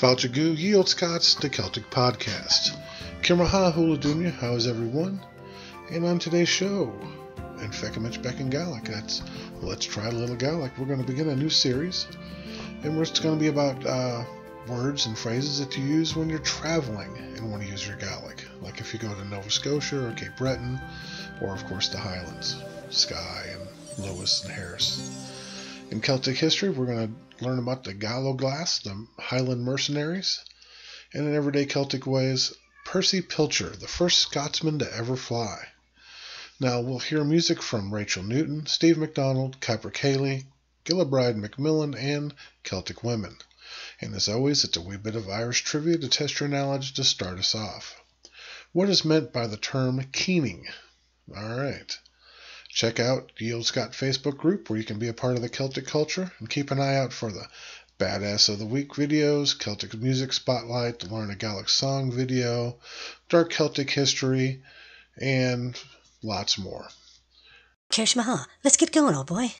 Falchagu Ye Olde Scots, the Celtic Podcast. Kimraha Hula Dunya, how is everyone? And on today's show, and Feuchamaich Beagan Gaelic, that's Let's Try a Little Gaelic. We're going to begin a new series, and it's going to be about uh, words and phrases that you use when you're traveling and want to use your Gaelic. Like if you go to Nova Scotia or Cape Breton, or of course the Highlands, Skye and Lewis and Harris. In Celtic history, we're going to learn about the Galloglass, the Highland mercenaries, and in everyday Celtic ways, Percy Pilcher, the first Scotsman to ever fly. Now we'll hear music from Rachel Newton, Steve McDonald, Kuiper Cayley, Gillebride Macmillan, and Celtic women. And as always, it's a wee bit of Irish trivia to test your knowledge to start us off. What is meant by the term keening? All right. Check out the Ye Olde Scot Facebook group where you can be a part of the Celtic culture and keep an eye out for the Badass of the Week videos, Celtic Music Spotlight, the Learn a Gaelic Song video, Dark Celtic History, and lots more. Cheers, Maha. Let's get going, old boy.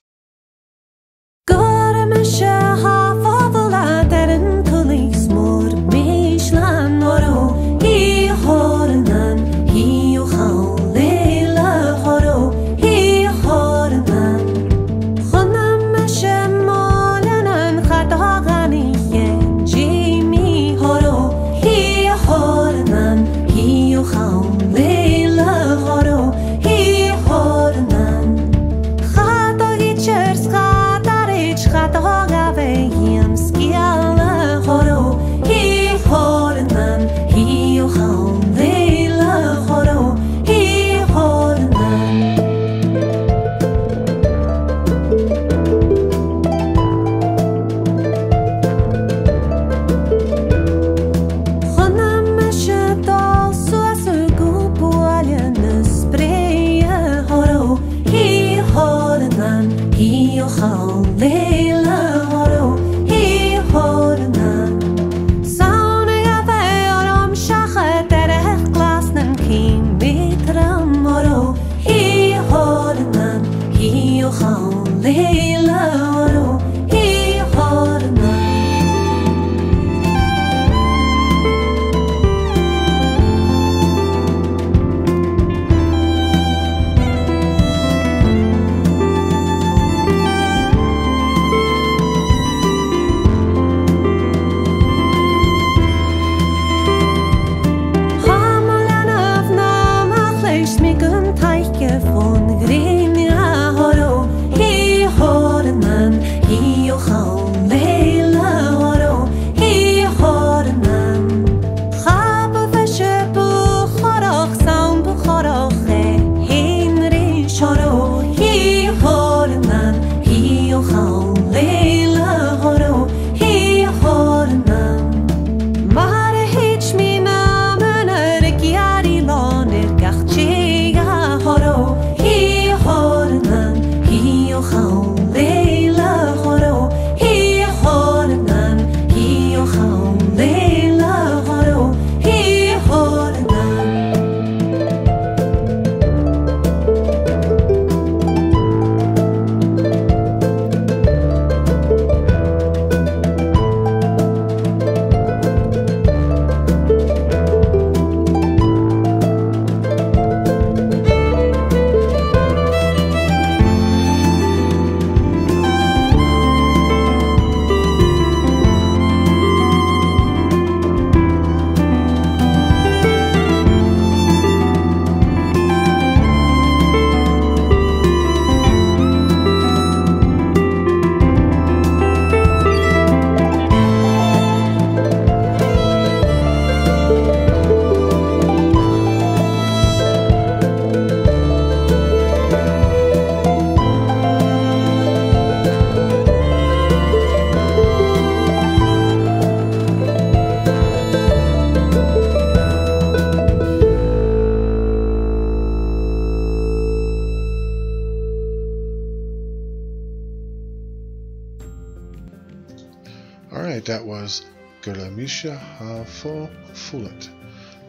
Hafo Fulit.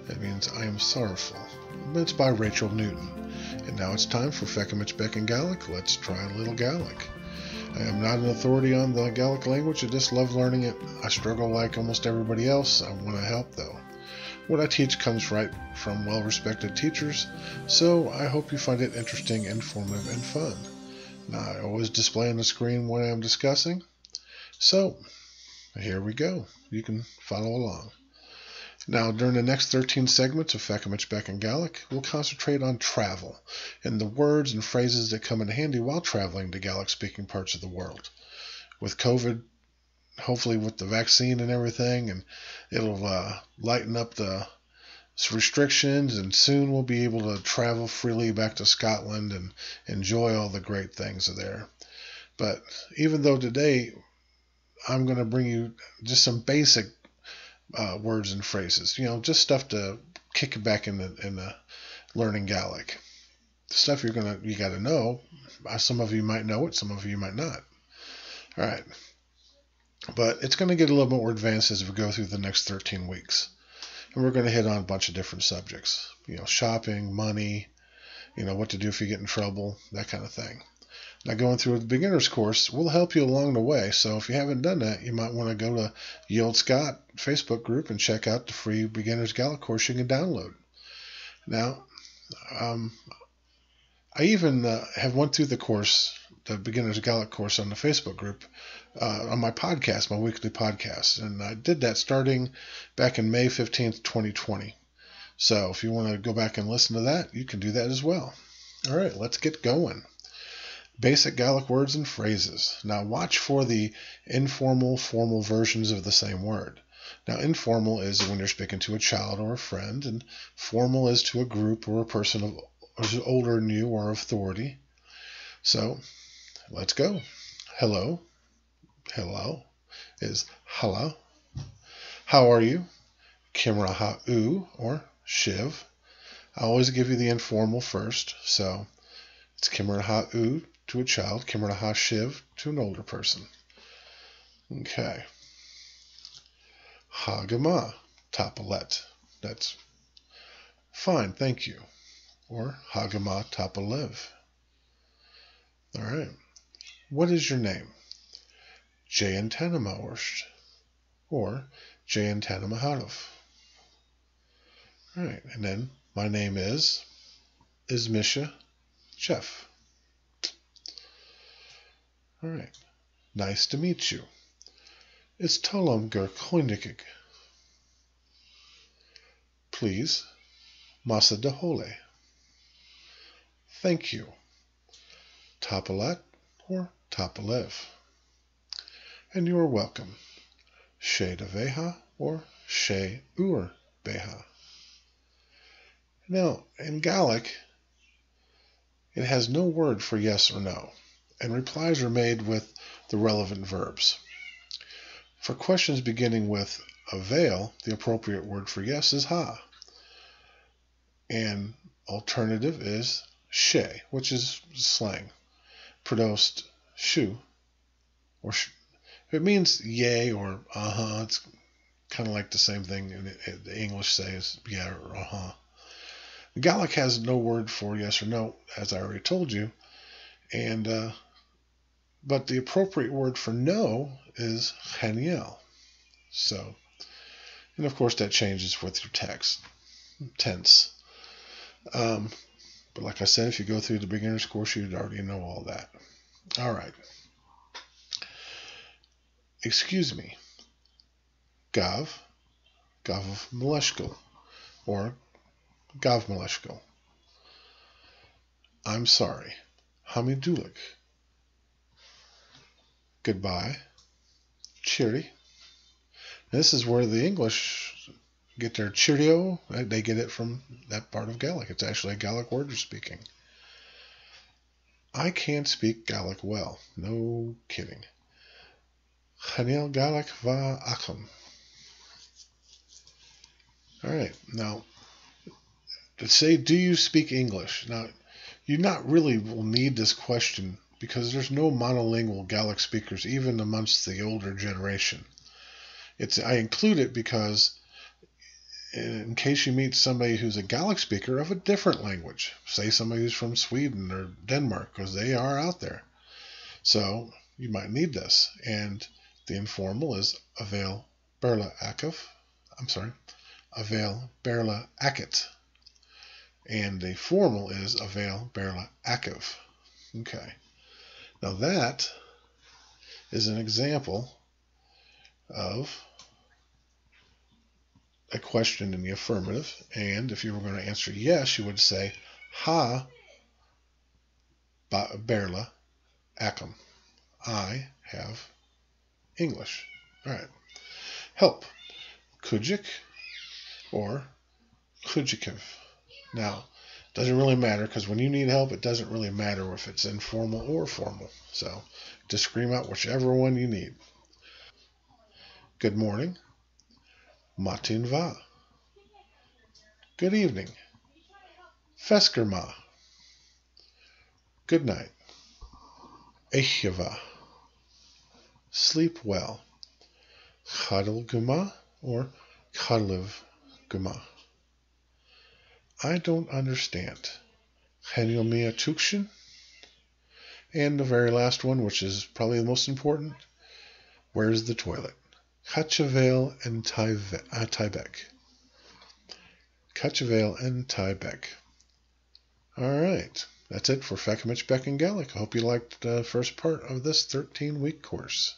That means I am sorrowful. It's by Rachel Newton. And now it's time for Feuchamaich Beagan Gaelic. Let's try a little Gaelic. I am not an authority on the Gaelic language, I just love learning it. I struggle like almost everybody else. I want to help though. What I teach comes right from well respected teachers, so I hope you find it interesting, informative, and fun. Now, I always display on the screen what I'm discussing, so here we go. You can follow along. Now, during the next 13 segments of Feuchamaich Beagan Gallic, we'll concentrate on travel and the words and phrases that come in handy while traveling to Gallic speaking parts of the world. With COVID, hopefully with the vaccine and everything, and it'll uh, lighten up the restrictions, and soon we'll be able to travel freely back to Scotland and enjoy all the great things there. But even though today I'm going to bring you just some basic uh, words and phrases. You know, just stuff to kick back in the in the learning Gallic. Stuff you're gonna you got to know. Uh, some of you might know it, some of you might not. All right, but it's going to get a little more advanced as we go through the next 13 weeks, and we're going to hit on a bunch of different subjects. You know, shopping, money, you know, what to do if you get in trouble, that kind of thing. Now, going through the beginner's course will help you along the way. So, if you haven't done that, you might want to go to Ye Olde Scot Facebook group and check out the free beginner's Gallic course you can download. Now, um, I even uh, have went through the course, the beginner's Gallic course on the Facebook group, uh, on my podcast, my weekly podcast, and I did that starting back in May fifteenth, twenty twenty. So, if you want to go back and listen to that, you can do that as well. All right, let's get going basic Gallic words and phrases. Now watch for the informal, formal versions of the same word. Now, informal is when you're speaking to a child or a friend, and formal is to a group or a person of older than you or authority. So, let's go. Hello. Hello is hello. How are you? Kimraha'u or Shiv. I always give you the informal first, so it's Kimraha'u to a child, Kimra Shiv to an older person. Okay. Hagama, Tapalet. That's fine, thank you. Or Hagama Tapalev. All right. What is your name? Jayantana Jayantanamaorsht or Jayantana Jayantanamaharov. All right, and then my name is Ismisha Jeff. All right. Nice to meet you. It's Tolom Gerkoindigig. Please, Masa Dahole. Thank you. Tapalat or Tapalev. And you are welcome. She Veha or She Ur Beha. Now, in Gallic, it has no word for yes or no and replies are made with the relevant verbs. For questions beginning with avail, the appropriate word for yes is ha. And alternative is she, which is slang. pronounced shu, or sh- it means yay or uh huh. It's kind of like the same thing in the English says yeah or uh huh. Gallic has no word for yes or no, as I already told you, and uh, but the appropriate word for no is Haniel. So, and of course that changes with your text, tense. Um, but like I said, if you go through the beginner's course, you'd already know all that. All right. Excuse me. Gav, Gav Maleshko, or Gav Maleshko. I'm sorry. Hamidulik goodbye, cheery. This is where the English get their cheerio. Uh, they get it from that part of Gaelic. It's actually a Gaelic word you're speaking. I can't speak Gaelic well. No kidding. Chanel Gaelic va acham. All right, now to say, do you speak English? Now, you not really will need this question because there's no monolingual Gallic speakers even amongst the older generation. It's I include it because uh, in case you meet somebody who's a Gallic speaker of a different language, say somebody who's from Sweden or Denmark, because they are out there. So you might need this. And the informal is avail berla akif. I'm sorry, avail berla akit. And the formal is avail berla akiv. Okay. Now that is an example of a question in the affirmative. And if you were going to answer yes, you would say ha berla akum. I have English. All right. Help. Kujik or Kujikiv. Now, doesn't really matter because when you need help, it doesn't really matter if it's informal or formal. So just scream out whichever one you need. Good morning. Matin va. Good evening. Feskerma. Good night. Echeva. Sleep well. Chadal Guma or Chadliv Guma. I don't understand. Heniomia Tukshin. And the very last one, which is probably the most important, where's the toilet? Kachavel and Tybeck. Uh, Kachavel and Tybeck. All right. That's it for Feuchamaich Beagan Gallic. I hope you liked the first part of this 13 week course.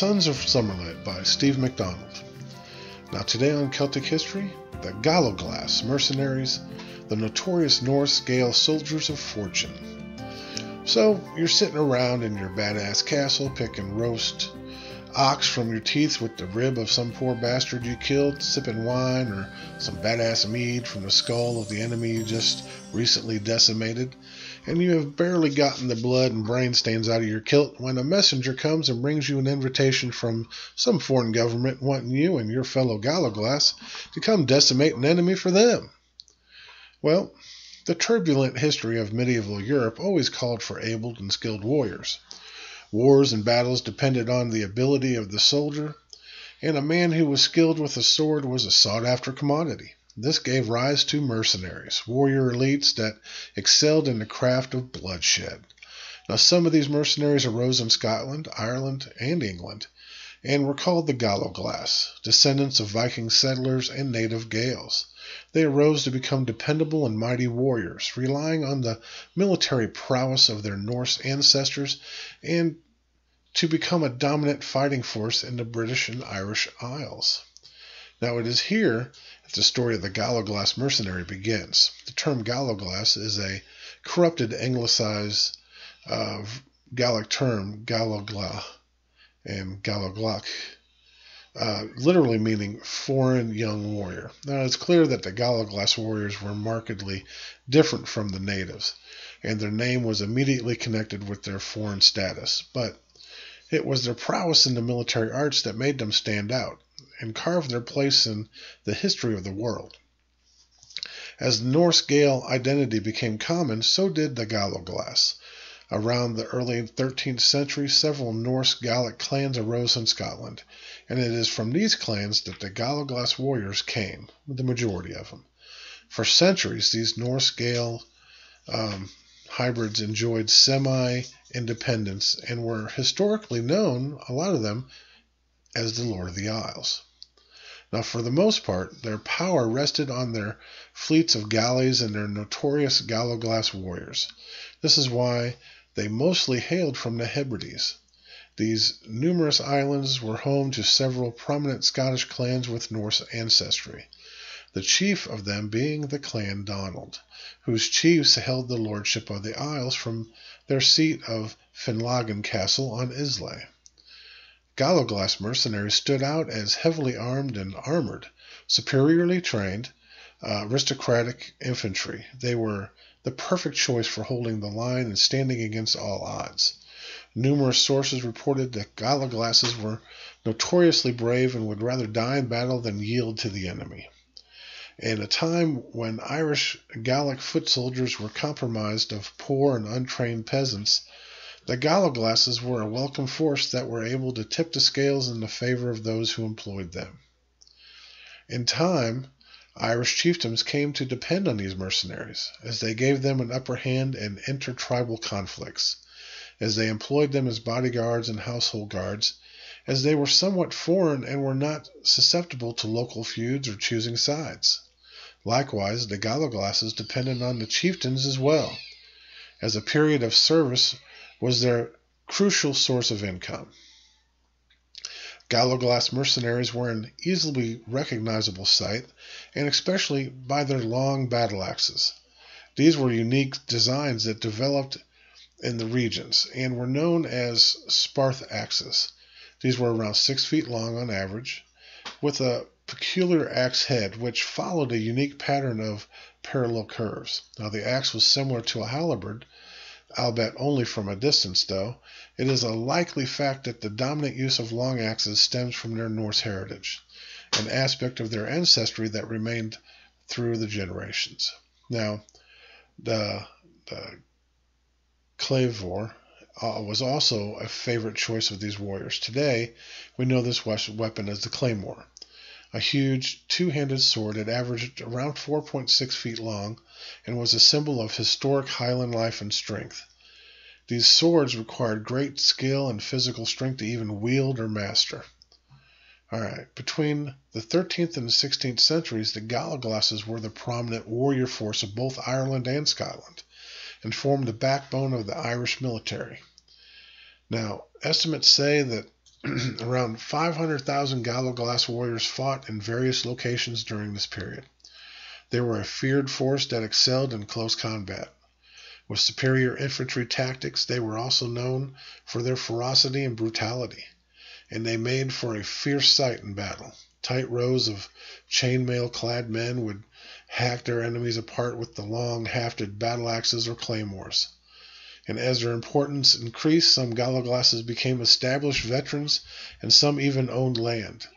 Sons of Summerland by Steve McDonald. Now, today on Celtic History, the Galloglass mercenaries, the notorious Norse Gael soldiers of fortune. So, you're sitting around in your badass castle picking roast ox from your teeth with the rib of some poor bastard you killed, sipping wine or some badass mead from the skull of the enemy you just recently decimated, and you have barely gotten the blood and brain stains out of your kilt when a messenger comes and brings you an invitation from some foreign government wanting you and your fellow Galloglass to come decimate an enemy for them. Well, the turbulent history of medieval Europe always called for able and skilled warriors. Wars and battles depended on the ability of the soldier, and a man who was skilled with a sword was a sought after commodity. This gave rise to mercenaries, warrior elites that excelled in the craft of bloodshed. Now, some of these mercenaries arose in Scotland, Ireland, and England, and were called the Galloglass, descendants of Viking settlers and native Gaels. They arose to become dependable and mighty warriors, relying on the military prowess of their Norse ancestors and to become a dominant fighting force in the British and Irish Isles. Now, it is here the story of the Galloglass mercenary begins. The term Galloglass is a corrupted anglicized uh, Gallic term, Gallogla and Galloglach, uh, literally meaning foreign young warrior. Now, it's clear that the Galloglass warriors were markedly different from the natives, and their name was immediately connected with their foreign status. But it was their prowess in the military arts that made them stand out and carved their place in the history of the world. As Norse Gael identity became common, so did the Galloglass. Around the early 13th century, several Norse Gallic clans arose in Scotland, and it is from these clans that the Galloglass warriors came, the majority of them. For centuries, these Norse Gael um, hybrids enjoyed semi independence and were historically known, a lot of them, as the Lord of the Isles. Now, for the most part, their power rested on their fleets of galleys and their notorious Galloglass warriors. This is why they mostly hailed from the Hebrides. These numerous islands were home to several prominent Scottish clans with Norse ancestry, the chief of them being the clan Donald, whose chiefs held the lordship of the Isles from their seat of Finlaggan Castle on Islay. Galloglass mercenaries stood out as heavily armed and armored, superiorly trained, uh, aristocratic infantry. They were the perfect choice for holding the line and standing against all odds. Numerous sources reported that Galloglasses were notoriously brave and would rather die in battle than yield to the enemy. In a time when Irish Gallic foot soldiers were compromised of poor and untrained peasants, the Galloglasses were a welcome force that were able to tip the scales in the favor of those who employed them. In time, Irish chieftains came to depend on these mercenaries, as they gave them an upper hand in intertribal conflicts as they employed them as bodyguards and household guards, as they were somewhat foreign and were not susceptible to local feuds or choosing sides. Likewise, the Galloglasses depended on the chieftains as well, as a period of service was their crucial source of income. Galloglass mercenaries were an easily recognizable sight, and especially by their long battle axes. These were unique designs that developed in the regions and were known as Sparth axes. These were around six feet long on average, with a peculiar axe head which followed a unique pattern of parallel curves. Now, the axe was similar to a halberd, albeit only from a distance, though. It is a likely fact that the dominant use of long axes stems from their Norse heritage, an aspect of their ancestry that remained through the generations. Now, the, the Clavor uh, was also a favorite choice of these warriors. Today, we know this weapon as the claymore. A huge two-handed sword that averaged around 4.6 feet long and was a symbol of historic Highland life and strength. These swords required great skill and physical strength to even wield or master. All right, between the 13th and the 16th centuries, the Galloglasses were the prominent warrior force of both Ireland and Scotland and formed the backbone of the Irish military. Now, estimates say that around 500,000 Galloglass warriors fought in various locations during this period. They were a feared force that excelled in close combat. With superior infantry tactics, they were also known for their ferocity and brutality and they made for a fierce sight in battle. Tight rows of chainmail clad men would hack their enemies apart with the long hafted battle axes or claymores. And as their importance increased, some Galloglasses became established veterans, and some even owned land.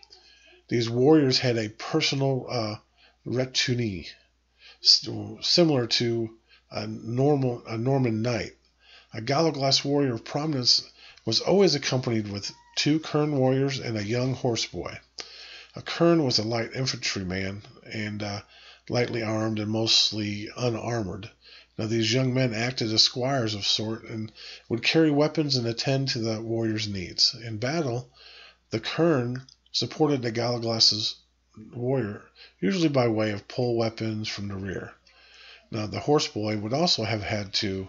These warriors had a personal uh, retinue, similar to a, normal, a Norman knight. A Galloglass warrior of prominence was always accompanied with two Kern warriors and a young horseboy. A Kern was a light infantryman and uh, lightly armed and mostly unarmored. Now these young men acted as squires of sort and would carry weapons and attend to the warrior's needs. In battle, the Kern supported the Galloglass's warrior, usually by way of pull weapons from the rear. Now the horseboy would also have had to,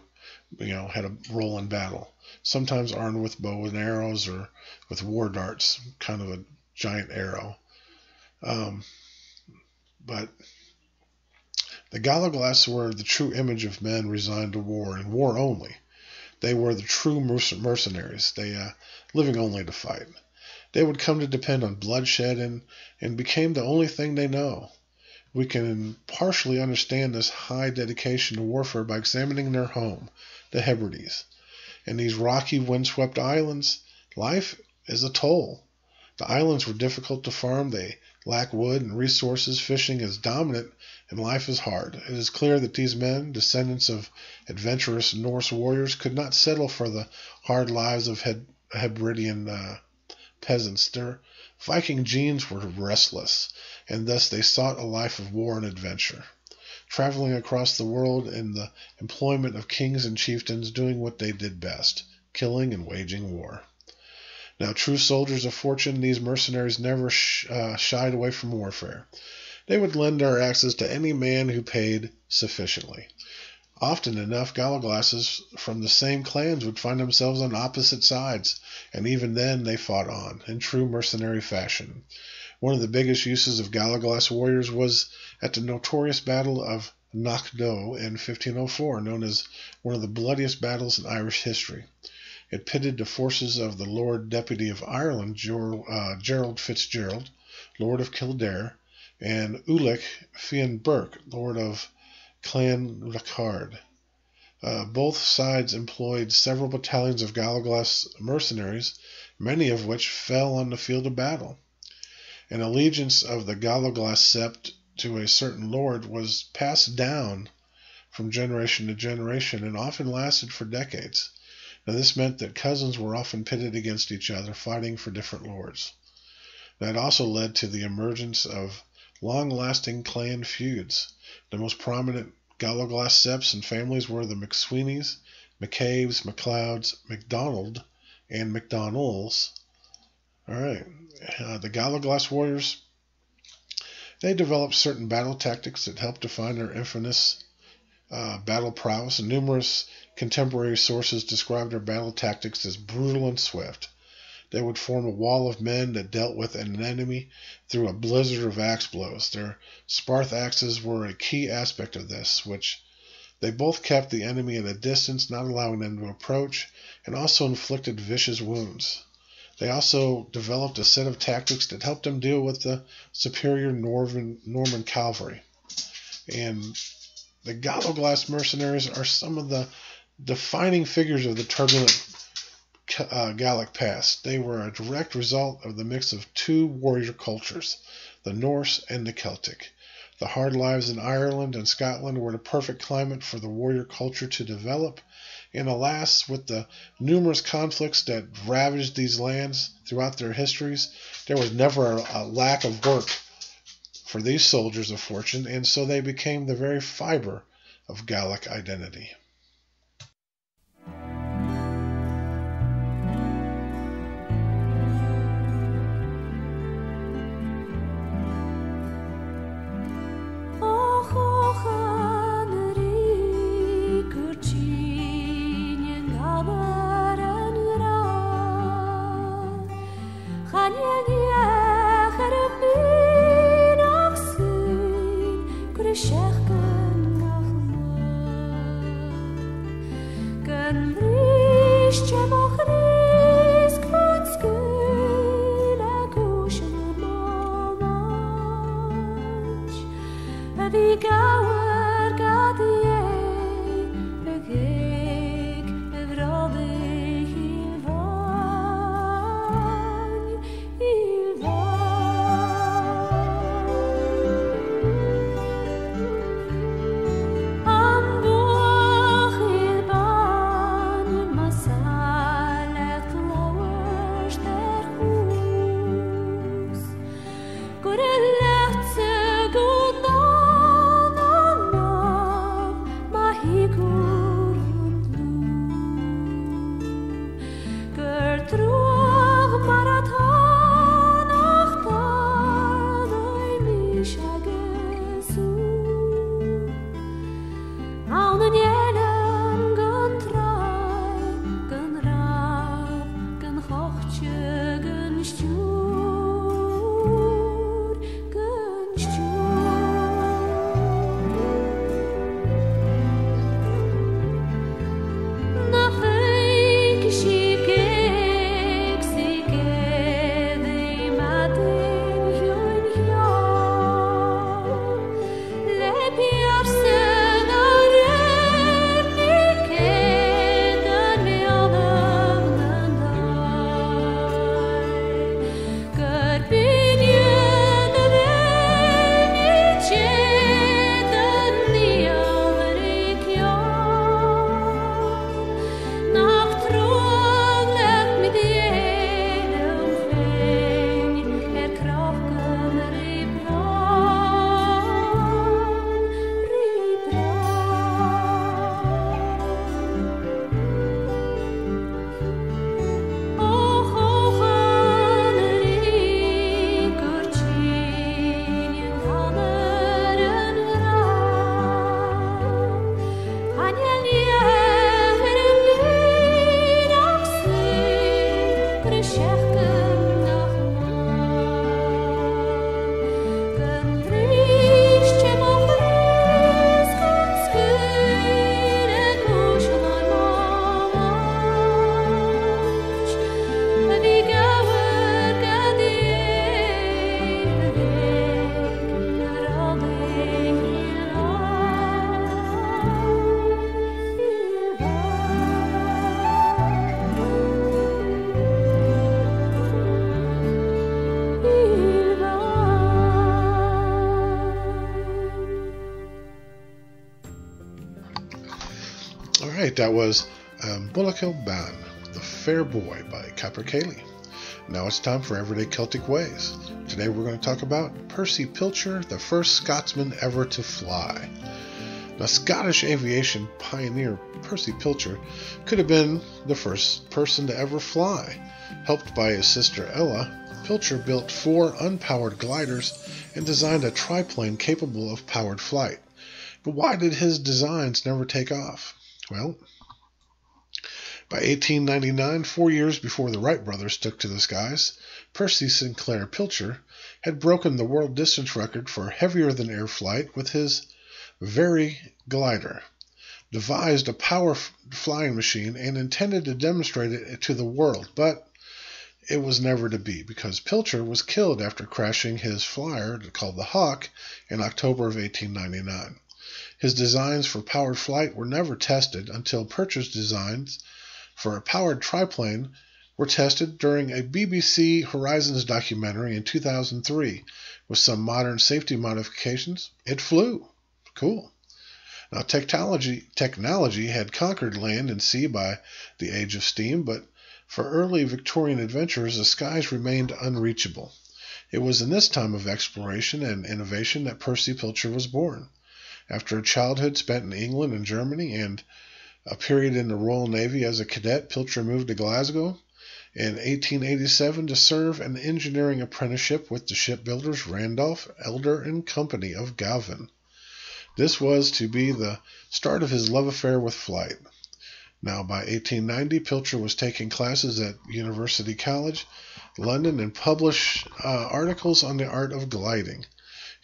you know, had a role in battle sometimes armed with bow and arrows or with war darts, kind of a giant arrow. Um, but the Galloglass were the true image of men resigned to war and war only. They were the true mercenaries, they uh, living only to fight. They would come to depend on bloodshed and, and became the only thing they know. We can partially understand this high dedication to warfare by examining their home, the Hebrides. In these rocky, windswept islands, life is a toll. The islands were difficult to farm, they lack wood and resources, fishing is dominant, and life is hard. It is clear that these men, descendants of adventurous Norse warriors, could not settle for the hard lives of Hebridean uh, peasants. Their Viking genes were restless, and thus they sought a life of war and adventure traveling across the world in the employment of kings and chieftains, doing what they did best killing and waging war. Now, true soldiers of fortune, these mercenaries never sh- uh, shied away from warfare. They would lend their axes to any man who paid sufficiently. Often enough, Galloglasses from the same clans would find themselves on opposite sides, and even then they fought on, in true mercenary fashion. One of the biggest uses of Galloglass warriors was at the notorious Battle of Knockdoe in 1504, known as one of the bloodiest battles in Irish history. It pitted the forces of the Lord Deputy of Ireland, uh, Gerald Fitzgerald, Lord of Kildare, and Ulick Fian Burke, Lord of Clanrickarde. Uh, both sides employed several battalions of Galloglass mercenaries, many of which fell on the field of battle. An allegiance of the Galloglass sept to a certain lord was passed down from generation to generation and often lasted for decades. Now, this meant that cousins were often pitted against each other, fighting for different lords. That also led to the emergence of long lasting clan feuds. The most prominent Galloglass septs and families were the McSweeneys, McCaves, McLeods, McDonald, and McDonalds. All right. Uh, the Galloglass warriors they developed certain battle tactics that helped define their infamous uh, battle prowess, numerous contemporary sources describe their battle tactics as brutal and swift. They would form a wall of men that dealt with an enemy through a blizzard of axe blows. Their sparth axes were a key aspect of this, which they both kept the enemy at a distance, not allowing them to approach, and also inflicted vicious wounds. They also developed a set of tactics that helped them deal with the superior Norman, Norman cavalry. And the Galloglass mercenaries are some of the defining figures of the turbulent uh, Gallic past. They were a direct result of the mix of two warrior cultures, the Norse and the Celtic. The hard lives in Ireland and Scotland were the perfect climate for the warrior culture to develop, and alas, with the numerous conflicts that ravaged these lands throughout their histories, there was never a, a lack of work for these soldiers of fortune, and so they became the very fiber of Gallic identity. Right, that was um, Ban, The Fair Boy by Capercaillie. Now it's time for Everyday Celtic Ways. Today we're going to talk about Percy Pilcher, the first Scotsman ever to fly. Now, Scottish aviation pioneer Percy Pilcher could have been the first person to ever fly. Helped by his sister Ella, Pilcher built four unpowered gliders and designed a triplane capable of powered flight. But why did his designs never take off? Well, by 1899, four years before the Wright brothers took to the skies, Percy Sinclair Pilcher had broken the world distance record for heavier than air flight with his Very glider, devised a power flying machine and intended to demonstrate it to the world, but it was never to be because Pilcher was killed after crashing his flyer called the Hawk in October of 1899. His designs for powered flight were never tested until Pilcher's designs for a powered triplane were tested during a BBC Horizons documentary in 2003 with some modern safety modifications. It flew. Cool. Now, technology, technology had conquered land and sea by the age of steam, but for early Victorian adventurers, the skies remained unreachable. It was in this time of exploration and innovation that Percy Pilcher was born. After a childhood spent in England and Germany and a period in the Royal Navy as a cadet, Pilcher moved to Glasgow in 1887 to serve an engineering apprenticeship with the shipbuilders Randolph, Elder and Company of Govan. This was to be the start of his love affair with flight. Now, by 1890, Pilcher was taking classes at University College, London, and published uh, articles on the art of gliding.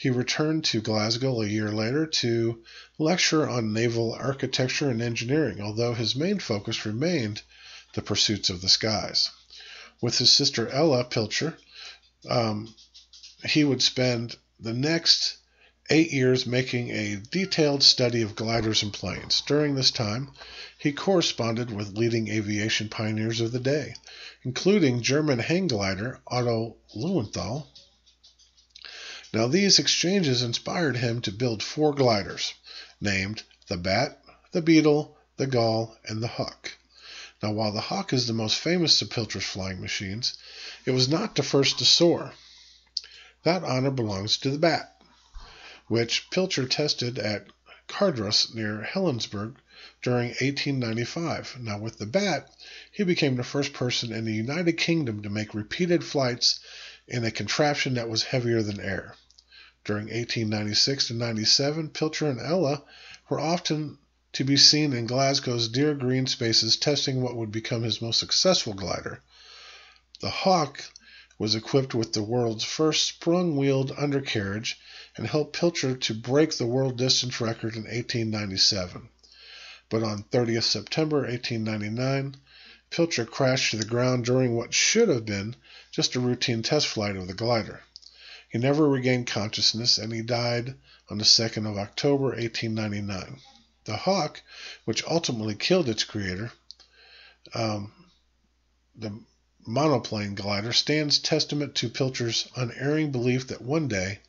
He returned to Glasgow a year later to lecture on naval architecture and engineering, although his main focus remained the pursuits of the skies. With his sister Ella Pilcher, um, he would spend the next eight years making a detailed study of gliders and planes. During this time, he corresponded with leading aviation pioneers of the day, including German hang glider Otto Lilienthal. Now, these exchanges inspired him to build four gliders, named the Bat, the Beetle, the Gull, and the Hawk. Now, while the Hawk is the most famous of Pilcher's flying machines, it was not the first to soar. That honor belongs to the Bat which Pilcher tested at Cardross near Helensburgh during 1895. Now, with the Bat, he became the first person in the United Kingdom to make repeated flights in a contraption that was heavier than air. During 1896 to 97, Pilcher and Ella were often to be seen in Glasgow's dear green spaces testing what would become his most successful glider. The Hawk was equipped with the world's first sprung wheeled undercarriage and helped Pilcher to break the world distance record in 1897. But on 30th September 1899, Pilcher crashed to the ground during what should have been just a routine test flight of the glider. He never regained consciousness and he died on the 2nd of October 1899. The Hawk, which ultimately killed its creator, um, the monoplane glider, stands testament to Pilcher's unerring belief that one day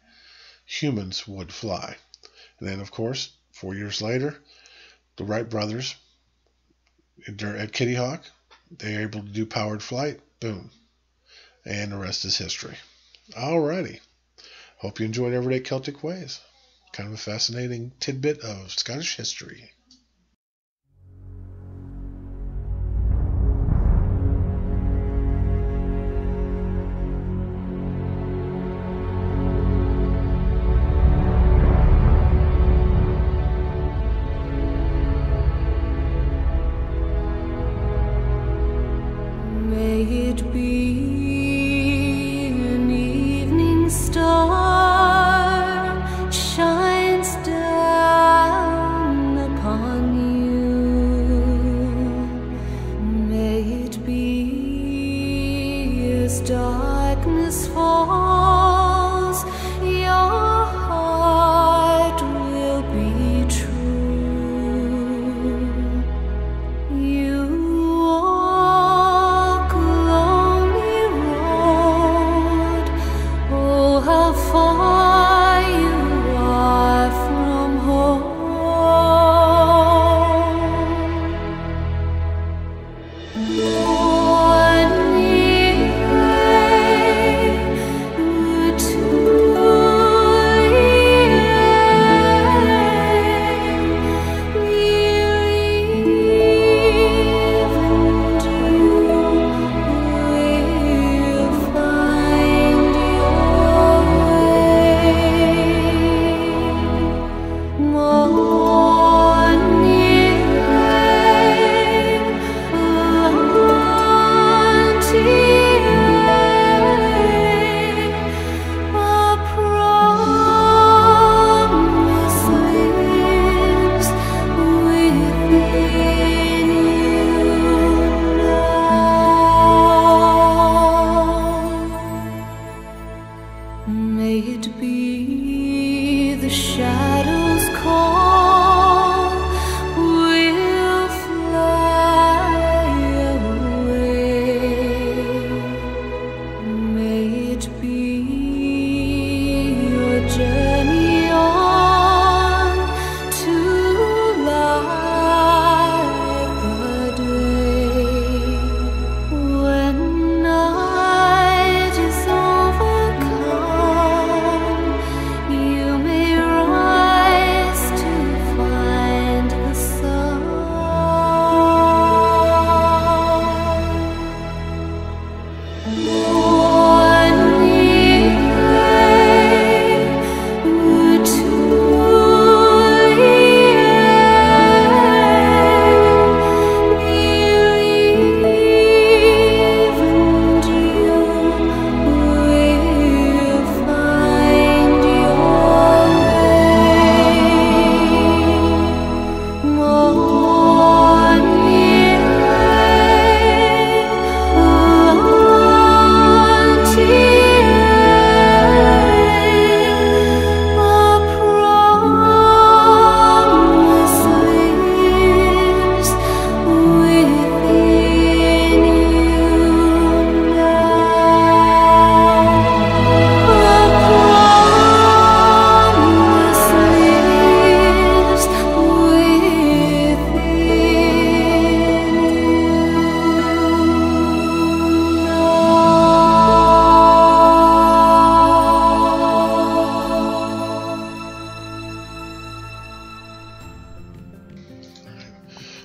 humans would fly. And then, of course, four years later, the Wright brothers at Kitty Hawk, they're able to do powered flight. Boom. And the rest is history. Alrighty. Hope you enjoyed Everyday Celtic Ways. Kind of a fascinating tidbit of Scottish history.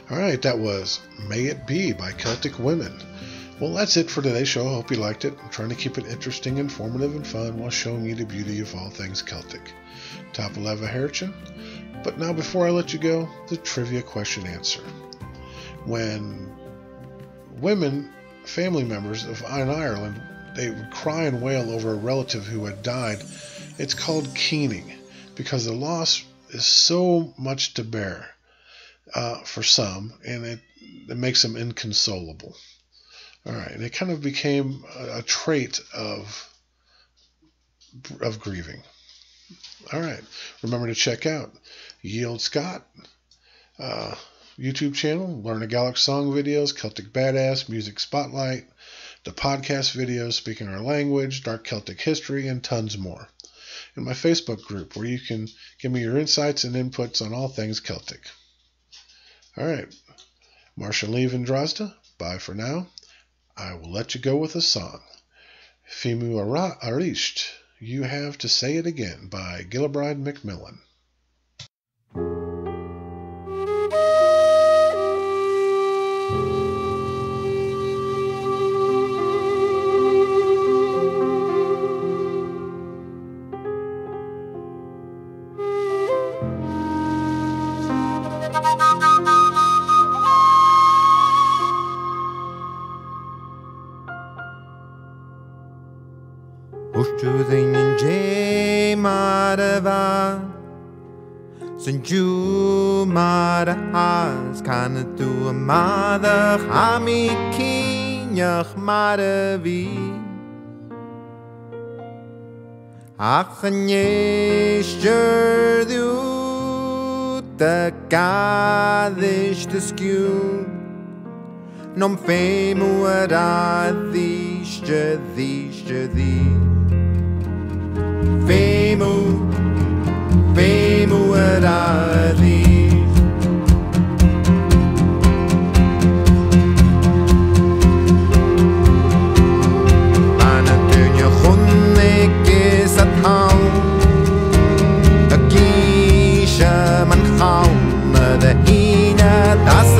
All right, that was May It Be by Celtic Women. Well, that's it for today's show. I hope you liked it. I'm trying to keep it interesting, informative, and fun while showing you the beauty of all things Celtic. Top 11 Herichin. But now, before I let you go, the trivia question answer. When women, family members of in Ireland, they would cry and wail over a relative who had died, it's called keening because the loss is so much to bear uh, for some, and it, it makes them inconsolable. All right, and it kind of became a, a trait of of grieving. All right, remember to check out Ye Olde Scot uh, YouTube channel, Learn a Gaelic song videos, Celtic Badass, Music Spotlight, the podcast videos, Speaking Our Language, Dark Celtic History, and tons more. And my Facebook group, where you can give me your insights and inputs on all things Celtic. All right, Mar sin leibh an-dràsta, bye for now. I will let you go with a song. Fimu Arisht, You Have to Say It Again by Gillebride Macmillan. maravilha. Arranhester de cá deste skill Não me femo ará dista, dista, dista Femo, femo ará dista hau Y gysio ma'n chawn Mydde hi'n das